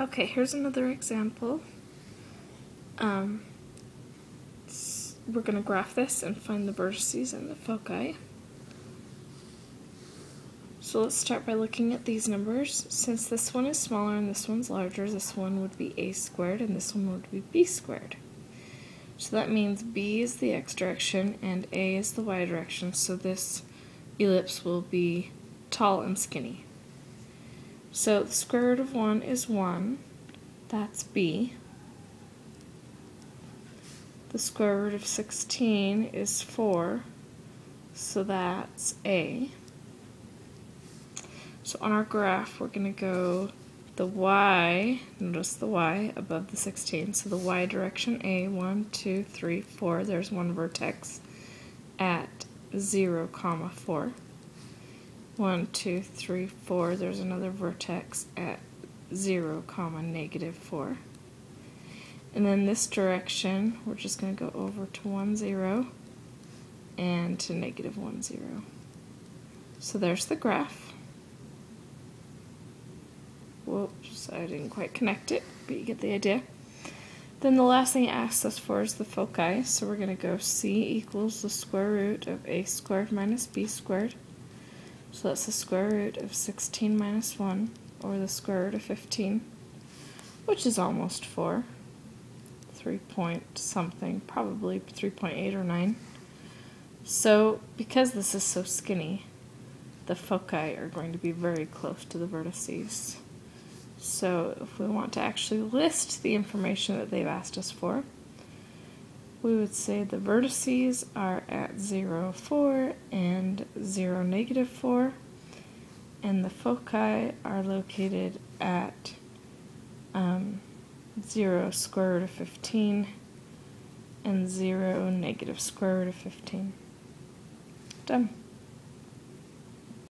Okay, here's another example. Um, we're going to graph this and find the vertices and the foci. So let's start by looking at these numbers. Since this one is smaller and this one's larger, this one would be a squared and this one would be b squared. So that means b is the x direction and a is the y direction, so this ellipse will be tall and skinny. So the square root of 1 is 1. That's b. The square root of 16 is 4. So that's a. So on our graph, we're going to go the y, notice the y above the 16. So the y direction a, 1, 2, 3, 4. There's one vertex at 0, comma 4. One, two, three, four. There's another vertex at 0, comma, negative 4. And then this direction, we're just going to go over to 1, 0 and to negative 1, 0. So there's the graph. Whoops, I didn't quite connect it, but you get the idea. Then the last thing it asks us for is the foci, so we're going to go c equals the square root of a squared minus b squared. So that's the square root of 16 minus 1, or the square root of 15, which is almost 4. 3 point something, probably 3.8 or 9. So because this is so skinny, the foci are going to be very close to the vertices. So if we want to actually list the information that they've asked us for, we would say the vertices are at 0, 4 and 0, negative 4, and the foci are located at um, 0, square root of 15, and 0, negative square root of 15. Done.